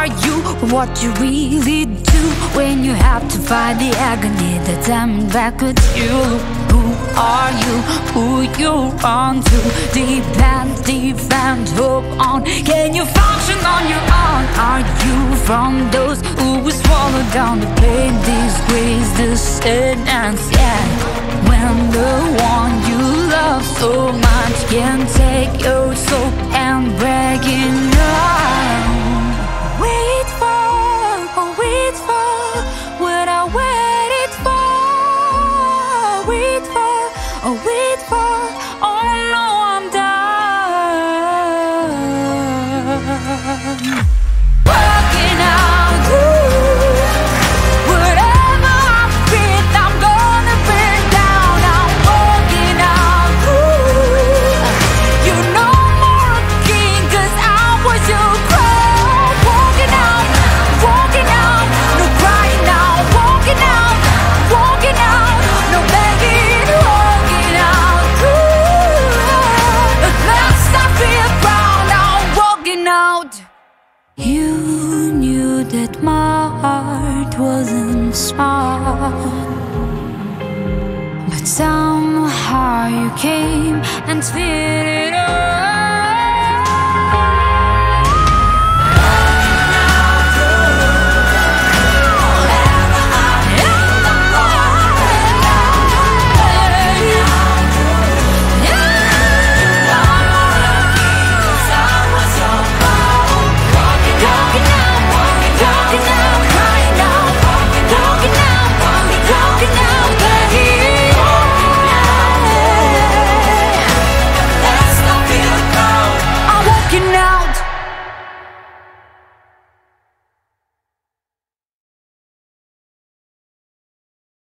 are you what you really do when you have to fight the agony that's coming back with you? Who are you? Who you run to? Depend, defend, hope on. Can you function on your own? Are you from those who will swallow down the pain, disgrace, the sadness? Yeah, when the one you love so much can take your soul and break it Oh. You knew that my heart wasn't smart. But somehow you came and fit it all.